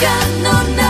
got no, no.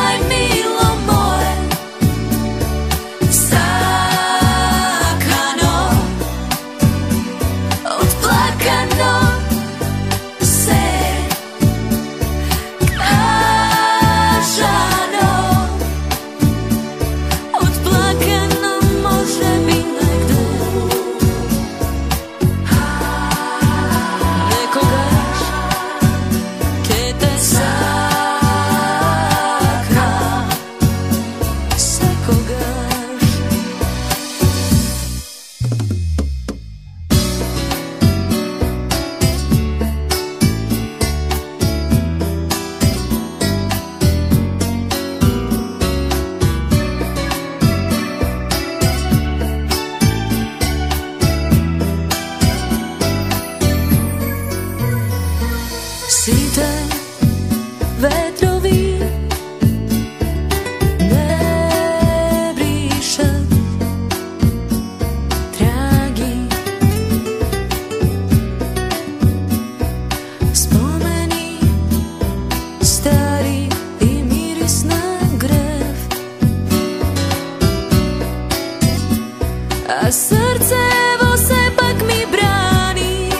a srce se pak mi brani.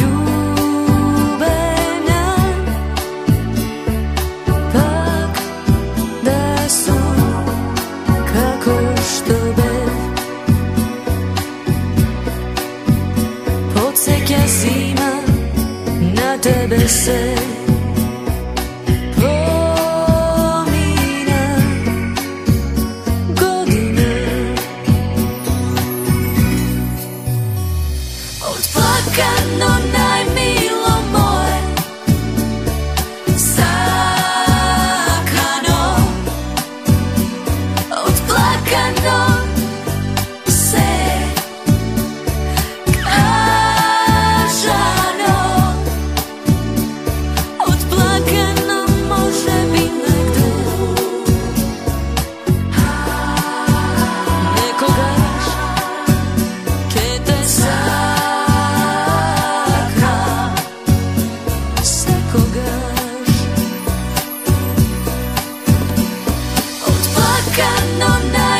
Ljubena pak da su kako što na tebe se. nunca, não.